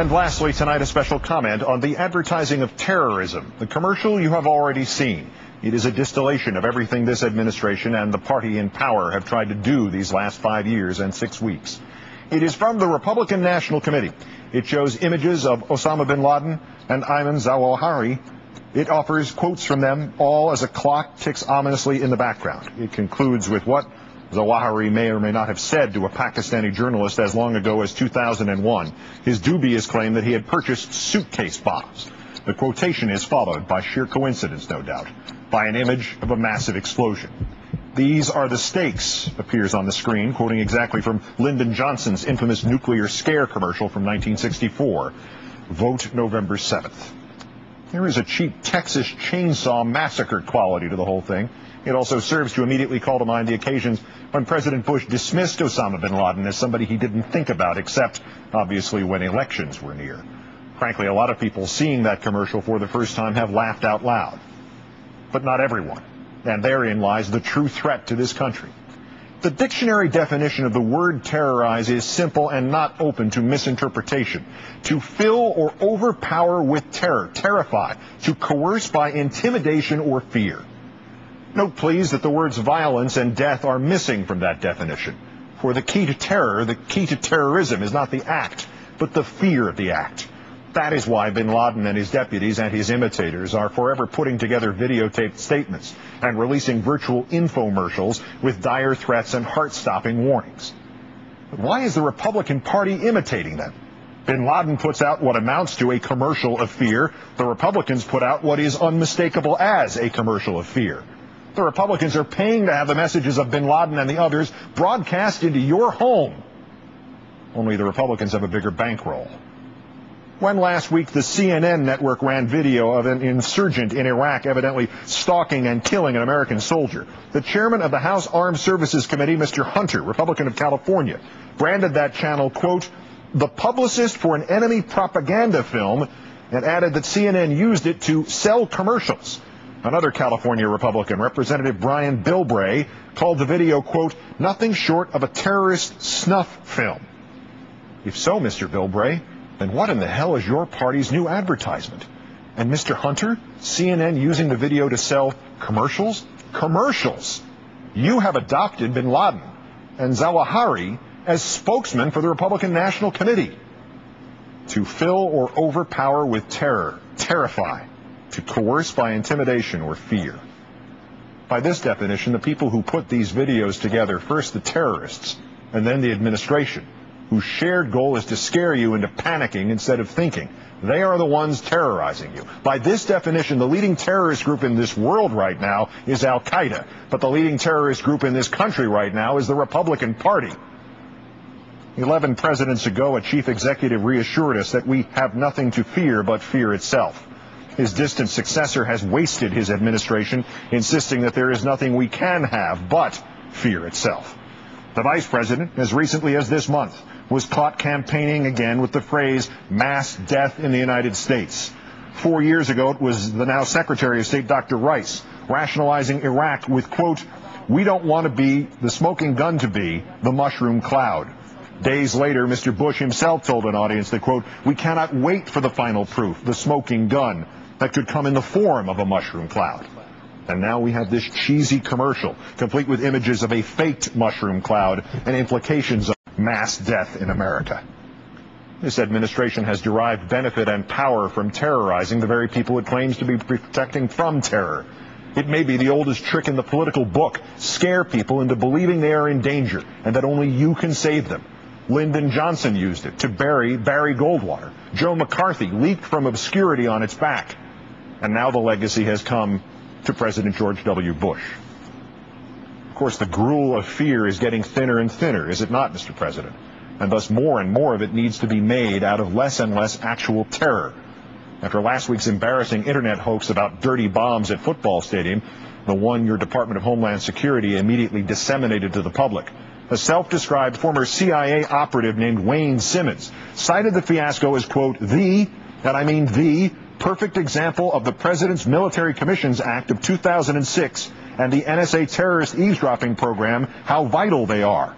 And lastly, tonight, a special comment on the advertising of terrorism. The commercial you have already seen. It is a distillation of everything this administration and the party in power have tried to do these last five years and six weeks. It is from the Republican National Committee. It shows images of Osama bin Laden and Ayman Zawahiri. It offers quotes from them, all as a clock ticks ominously in the background. It concludes with what Zawahiri may or may not have said to a Pakistani journalist as long ago as 2001, his dubious claim that he had purchased suitcase bombs. The quotation is followed, by sheer coincidence no doubt, by an image of a massive explosion. These are the stakes, appears on the screen, quoting exactly from Lyndon Johnson's infamous nuclear scare commercial from 1964. Vote November 7th. There is a cheap Texas chainsaw massacre quality to the whole thing. It also serves to immediately call to mind the occasions when President Bush dismissed Osama bin Laden as somebody he didn't think about, except, obviously, when elections were near. Frankly, a lot of people seeing that commercial for the first time have laughed out loud. But not everyone. And therein lies the true threat to this country. The dictionary definition of the word terrorize is simple and not open to misinterpretation. To fill or overpower with terror, terrify, to coerce by intimidation or fear. Note, please, that the words violence and death are missing from that definition. For the key to terror, the key to terrorism is not the act, but the fear of the act. That is why bin Laden and his deputies and his imitators are forever putting together videotaped statements and releasing virtual infomercials with dire threats and heart-stopping warnings. But why is the Republican Party imitating them? Bin Laden puts out what amounts to a commercial of fear. The Republicans put out what is unmistakable as a commercial of fear. The Republicans are paying to have the messages of bin Laden and the others broadcast into your home. Only the Republicans have a bigger bankroll. When last week the CNN network ran video of an insurgent in Iraq evidently stalking and killing an American soldier, the chairman of the House Armed Services Committee, Mr. Hunter, Republican of California, branded that channel, quote, the publicist for an enemy propaganda film and added that CNN used it to sell commercials. Another California Republican, Representative Brian Bilbray, called the video, quote, nothing short of a terrorist snuff film. If so, Mr. Bilbray, then what in the hell is your party's new advertisement? And Mr. Hunter, CNN using the video to sell commercials? Commercials! You have adopted bin Laden and Zawahiri as spokesman for the Republican National Committee to fill or overpower with terror, terrify, to coerce by intimidation or fear. By this definition, the people who put these videos together, first the terrorists and then the administration, whose shared goal is to scare you into panicking instead of thinking. They are the ones terrorizing you. By this definition, the leading terrorist group in this world right now is Al Qaeda, but the leading terrorist group in this country right now is the Republican Party. Eleven presidents ago, a chief executive reassured us that we have nothing to fear but fear itself. His distant successor has wasted his administration, insisting that there is nothing we can have but fear itself. The vice president, as recently as this month, was caught campaigning again with the phrase mass death in the United States. Four years ago, it was the now Secretary of State, Dr. Rice, rationalizing Iraq with, quote, we don't want to be the smoking gun to be the mushroom cloud. Days later, Mr. Bush himself told an audience that, quote, we cannot wait for the final proof, the smoking gun, that could come in the form of a mushroom cloud. And now we have this cheesy commercial, complete with images of a faked mushroom cloud and implications of mass death in America. This administration has derived benefit and power from terrorizing the very people it claims to be protecting from terror. It may be the oldest trick in the political book, scare people into believing they are in danger and that only you can save them. Lyndon Johnson used it to bury Barry Goldwater. Joe McCarthy leaped from obscurity on its back. And now the legacy has come to President George W. Bush. Of course, the gruel of fear is getting thinner and thinner, is it not, Mr. President? And thus more and more of it needs to be made out of less and less actual terror. After last week's embarrassing internet hoax about dirty bombs at football stadium, the one your Department of Homeland Security immediately disseminated to the public, a self-described former CIA operative named Wayne Simmons cited the fiasco as, quote, the, and I mean the, perfect example of the President's Military Commissions Act of 2006 and the NSA terrorist eavesdropping program, how vital they are.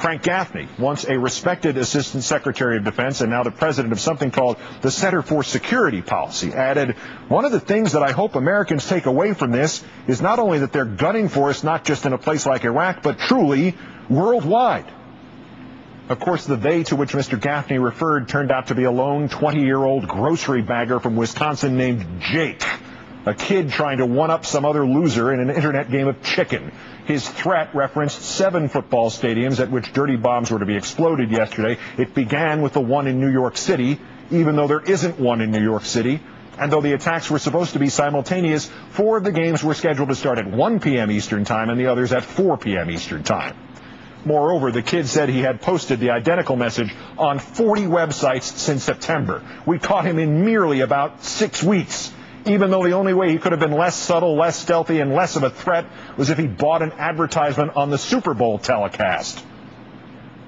Frank Gaffney, once a respected Assistant Secretary of Defense and now the president of something called the Center for Security Policy, added, One of the things that I hope Americans take away from this is not only that they're gunning for us not just in a place like Iraq, but truly worldwide. Of course, the they to which Mr. Gaffney referred turned out to be a lone 20-year-old grocery bagger from Wisconsin named Jake, a kid trying to one-up some other loser in an internet game of chicken. His threat referenced seven football stadiums at which dirty bombs were to be exploded yesterday. It began with the one in New York City, even though there isn't one in New York City. And though the attacks were supposed to be simultaneous, four of the games were scheduled to start at 1 p.m. Eastern Time and the others at 4 p.m. Eastern Time. Moreover, the kid said he had posted the identical message on 40 websites since September. We caught him in merely about six weeks, even though the only way he could have been less subtle, less stealthy, and less of a threat was if he bought an advertisement on the Super Bowl telecast.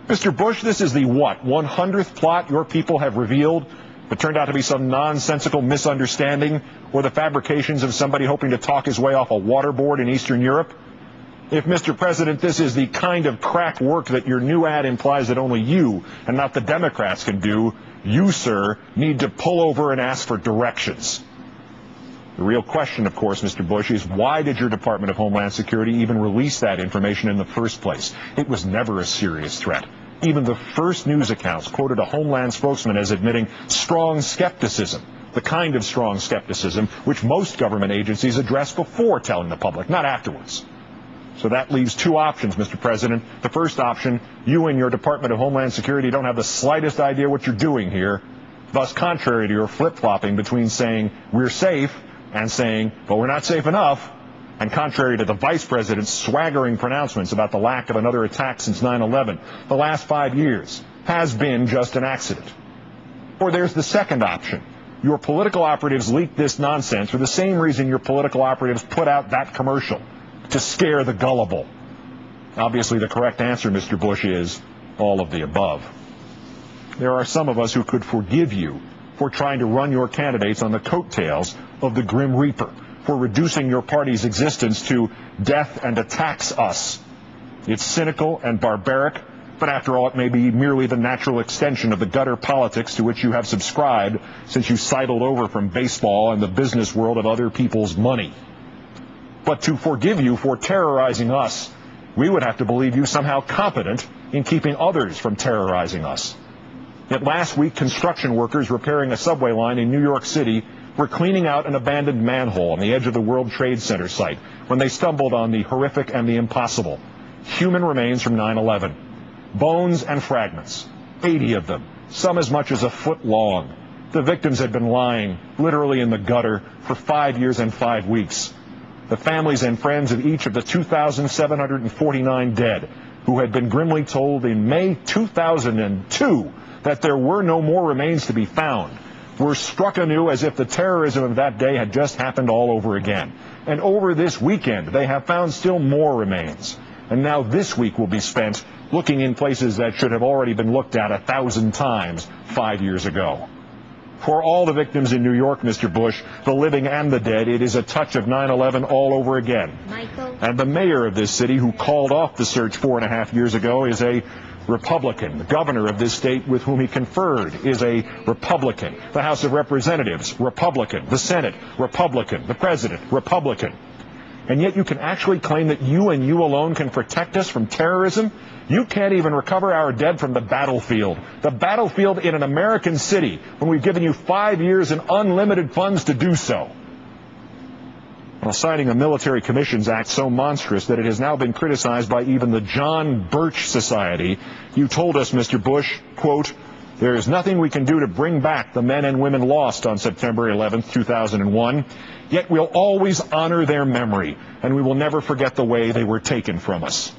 Mr. Bush, this is the what? 100th plot your people have revealed but turned out to be some nonsensical misunderstanding or the fabrications of somebody hoping to talk his way off a waterboard in Eastern Europe? If, Mr. President, this is the kind of crack work that your new ad implies that only you and not the Democrats can do, you, sir, need to pull over and ask for directions. The real question, of course, Mr. Bush, is why did your Department of Homeland Security even release that information in the first place? It was never a serious threat. Even the first news accounts quoted a Homeland spokesman as admitting strong skepticism, the kind of strong skepticism which most government agencies address before telling the public, not afterwards. So that leaves two options, Mr. President. The first option, you and your Department of Homeland Security don't have the slightest idea what you're doing here, thus contrary to your flip-flopping between saying we're safe and saying, but we're not safe enough, and contrary to the Vice President's swaggering pronouncements about the lack of another attack since 9-11, the last five years has been just an accident. Or there's the second option. Your political operatives leaked this nonsense for the same reason your political operatives put out that commercial to scare the gullible? Obviously, the correct answer, Mr. Bush, is all of the above. There are some of us who could forgive you for trying to run your candidates on the coattails of the Grim Reaper, for reducing your party's existence to death and attacks us. It's cynical and barbaric, but after all, it may be merely the natural extension of the gutter politics to which you have subscribed since you sidled over from baseball and the business world of other people's money. But to forgive you for terrorizing us, we would have to believe you somehow competent in keeping others from terrorizing us. Yet last week, construction workers repairing a subway line in New York City were cleaning out an abandoned manhole on the edge of the World Trade Center site when they stumbled on the horrific and the impossible. Human remains from 9-11. Bones and fragments. 80 of them. Some as much as a foot long. The victims had been lying, literally in the gutter, for five years and five weeks the families and friends of each of the 2,749 dead who had been grimly told in May 2002 that there were no more remains to be found were struck anew as if the terrorism of that day had just happened all over again. And over this weekend, they have found still more remains. And now this week will be spent looking in places that should have already been looked at a thousand times five years ago. For all the victims in New York, Mr. Bush, the living and the dead, it is a touch of 9-11 all over again. Michael. And the mayor of this city who called off the search four and a half years ago is a Republican. The governor of this state with whom he conferred is a Republican. The House of Representatives, Republican. The Senate, Republican. The President, Republican. And yet you can actually claim that you and you alone can protect us from terrorism? You can't even recover our dead from the battlefield. The battlefield in an American city when we've given you five years and unlimited funds to do so. While citing a Military Commissions Act so monstrous that it has now been criticized by even the John Birch Society, you told us, Mr. Bush, quote, there is nothing we can do to bring back the men and women lost on September 11, 2001, yet we'll always honor their memory, and we will never forget the way they were taken from us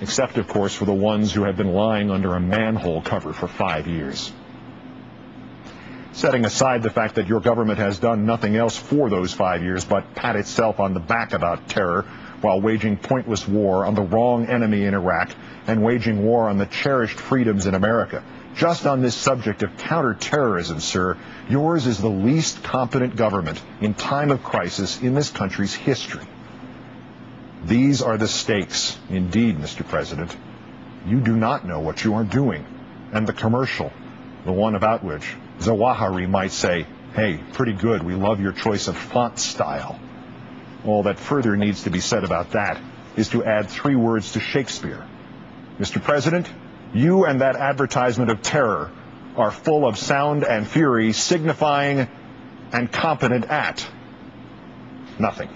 except, of course, for the ones who have been lying under a manhole cover for five years. Setting aside the fact that your government has done nothing else for those five years but pat itself on the back about terror while waging pointless war on the wrong enemy in Iraq and waging war on the cherished freedoms in America. Just on this subject of counterterrorism, sir, yours is the least competent government in time of crisis in this country's history. These are the stakes, indeed, Mr. President. you do not know what you are doing. And the commercial, the one about which Zawahiri might say, hey, pretty good, we love your choice of font style. All that further needs to be said about that is to add three words to Shakespeare. Mr. President, you and that advertisement of terror are full of sound and fury, signifying and competent at nothing.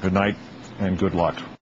Good night and good luck.